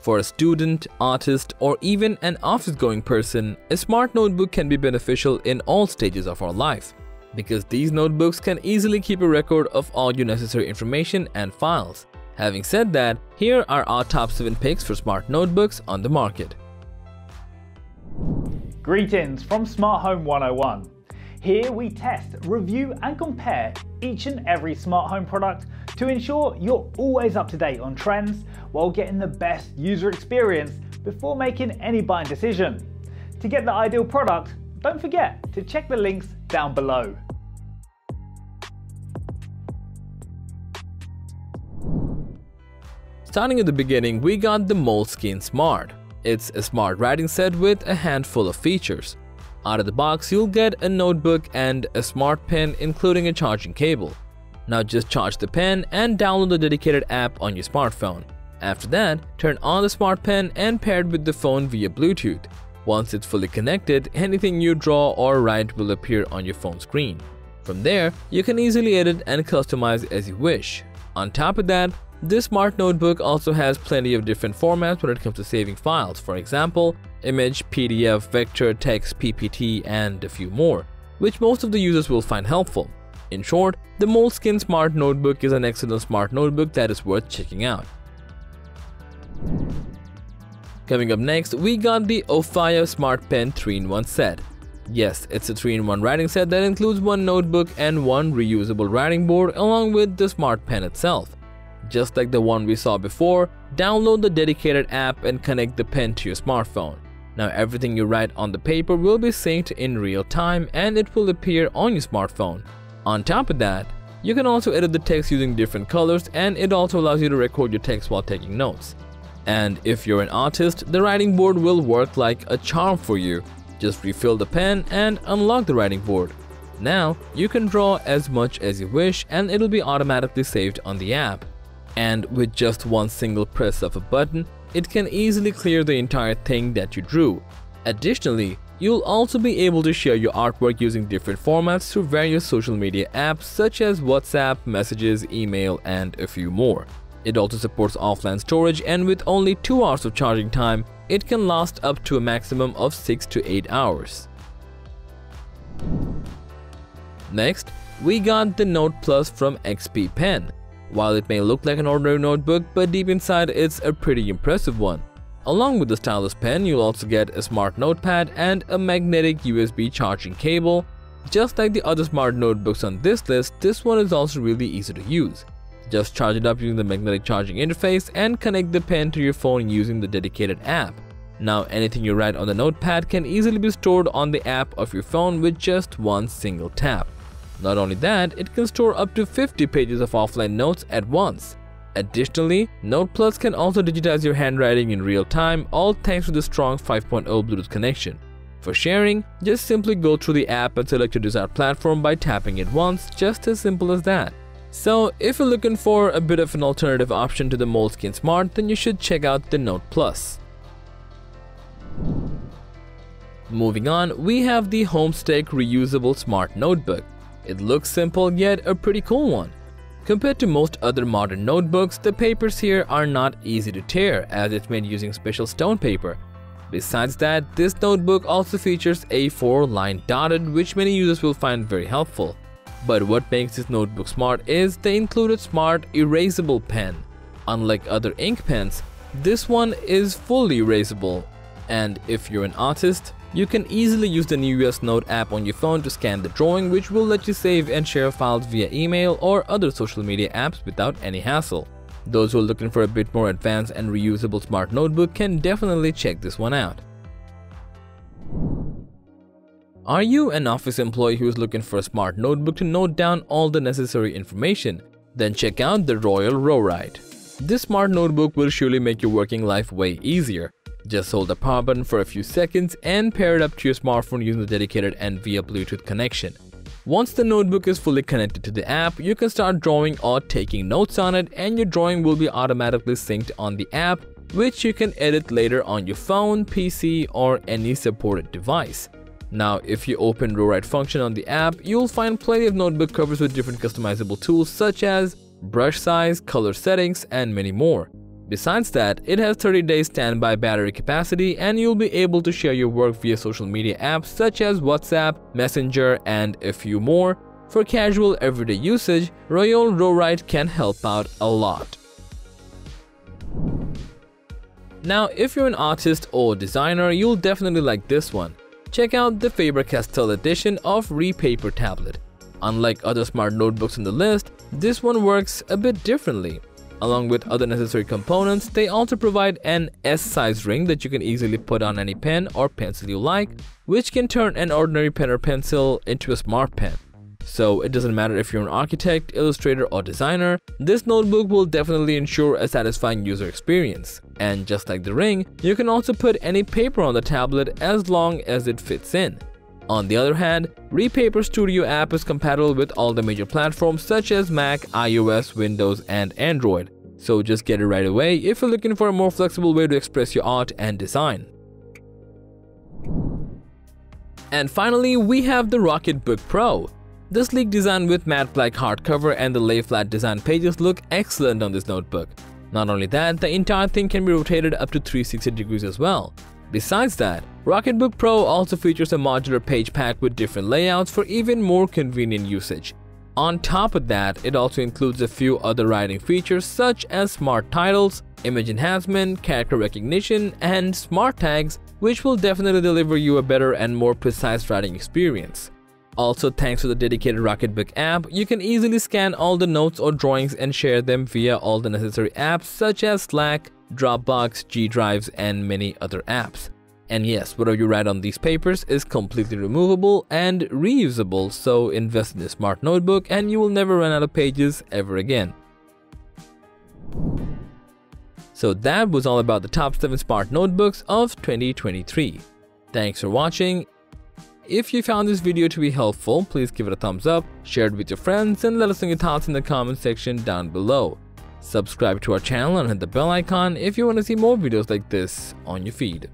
For a student, artist, or even an office-going person, a smart notebook can be beneficial in all stages of our life because these notebooks can easily keep a record of all your necessary information and files. Having said that, here are our top 7 picks for smart notebooks on the market. Greetings from Smart Home 101. Here we test, review and compare each and every smart home product to ensure you're always up to date on trends while getting the best user experience before making any buying decision. To get the ideal product, don't forget to check the links down below. Starting at the beginning, we got the Moleskine Smart. It's a smart writing set with a handful of features. Out of the box, you'll get a notebook and a smart pen including a charging cable. Now just charge the pen and download the dedicated app on your smartphone. After that, turn on the smart pen and pair it with the phone via Bluetooth. Once it's fully connected, anything you draw or write will appear on your phone screen. From there, you can easily edit and customize as you wish. On top of that, this smart notebook also has plenty of different formats when it comes to saving files, for example, image, PDF, vector, text, PPT, and a few more, which most of the users will find helpful. In short, the Moleskine Smart Notebook is an excellent smart notebook that is worth checking out. Coming up next, we got the Ophaya Smart Pen 3-in-1 set. Yes, it's a 3-in-1 writing set that includes one notebook and one reusable writing board along with the smart pen itself. Just like the one we saw before, download the dedicated app and connect the pen to your smartphone. Now everything you write on the paper will be synced in real time and it will appear on your smartphone. On top of that, you can also edit the text using different colors and it also allows you to record your text while taking notes. And if you're an artist, the writing board will work like a charm for you. Just refill the pen and unlock the writing board. Now, you can draw as much as you wish and it'll be automatically saved on the app. And with just one single press of a button, it can easily clear the entire thing that you drew. Additionally, you'll also be able to share your artwork using different formats through various social media apps such as WhatsApp, messages, email, and a few more. It also supports offline storage and with only 2 hours of charging time, it can last up to a maximum of 6 to 8 hours. Next, we got the Note Plus from XP Pen. While it may look like an ordinary notebook, but deep inside it's a pretty impressive one. Along with the stylus pen, you'll also get a smart notepad and a magnetic USB charging cable. Just like the other smart notebooks on this list, this one is also really easy to use. Just charge it up using the magnetic charging interface and connect the pen to your phone using the dedicated app. Now anything you write on the notepad can easily be stored on the app of your phone with just one single tap. Not only that, it can store up to 50 pages of offline notes at once. Additionally, Note Plus can also digitize your handwriting in real time, all thanks to the strong 5.0 Bluetooth connection. For sharing, just simply go through the app and select your desired platform by tapping it once, just as simple as that. So, if you're looking for a bit of an alternative option to the Moleskine Smart, then you should check out the Note Plus. Moving on, we have the Homestake Reusable Smart Notebook. It looks simple yet a pretty cool one. Compared to most other modern notebooks, the papers here are not easy to tear as it's made using special stone paper. Besides that, this notebook also features A4 line dotted which many users will find very helpful. But what makes this notebook smart is the included smart erasable pen. Unlike other ink pens, this one is fully erasable. And if you're an artist, you can easily use the New US Note app on your phone to scan the drawing which will let you save and share files via email or other social media apps without any hassle. Those who are looking for a bit more advanced and reusable smart notebook can definitely check this one out. Are you an office employee who is looking for a smart notebook to note down all the necessary information? Then check out the Royole Rowrite. This smart notebook will surely make your working life way easier. Just hold the power button for a few seconds and pair it up to your smartphone using the dedicated and via Bluetooth connection. Once the notebook is fully connected to the app, you can start drawing or taking notes on it and your drawing will be automatically synced on the app which you can edit later on your phone, PC or any supported device. Now, if you open Rowrite function on the app, you'll find plenty of notebook covers with different customizable tools such as brush size, color settings, and many more. Besides that, it has 30 days standby battery capacity and you'll be able to share your work via social media apps such as WhatsApp, Messenger, and a few more. For casual everyday usage, Royole RoWrite can help out a lot. Now, if you're an artist or designer, you'll definitely like this one. Check out the Faber-Castell edition of Repaper tablet. Unlike other smart notebooks in the list, this one works a bit differently. Along with other necessary components, they also provide an S-size ring that you can easily put on any pen or pencil you like, which can turn an ordinary pen or pencil into a smart pen. So it doesn't matter if you're an architect, illustrator or designer, this notebook will definitely ensure a satisfying user experience. And just like the ring, you can also put any paper on the tablet as long as it fits in. On the other hand, Repaper Studio app is compatible with all the major platforms such as Mac, iOS, Windows, and Android. So just get it right away if you're looking for a more flexible way to express your art and design. And finally, we have the Rocketbook Pro. The sleek design with matte black hardcover and the lay flat design pages look excellent on this notebook. Not only that, the entire thing can be rotated up to 360 degrees as well. Besides that, Rocketbook Pro also features a modular page pack with different layouts for even more convenient usage. On top of that, it also includes a few other writing features such as smart titles, image enhancement, character recognition, and smart tags, which will definitely deliver you a better and more precise writing experience. Also, thanks to the dedicated Rocketbook app, you can easily scan all the notes or drawings and share them via all the necessary apps such as Slack, Dropbox, G Drives, and many other apps. And yes, whatever you write on these papers is completely removable and reusable, so invest in a smart notebook and you will never run out of pages ever again. So that was all about the top 7 smart notebooks of 2023. Thanks for watching. If you found this video to be helpful, please give it a thumbs up, share it with your friends, and let us know your thoughts in the comment section down below. Subscribe to our channel and hit the bell icon if you want to see more videos like this on your feed.